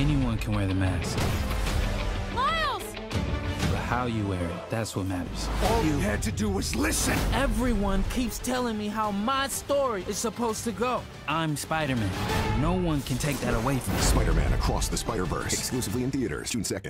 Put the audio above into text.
Anyone can wear the mask. Miles! But how you wear it, that's what matters. All you had to do was listen. Everyone keeps telling me how my story is supposed to go. I'm Spider-Man. No one can take that away from me. Spider-Man Across the Spider-Verse. Exclusively in theaters June 2nd.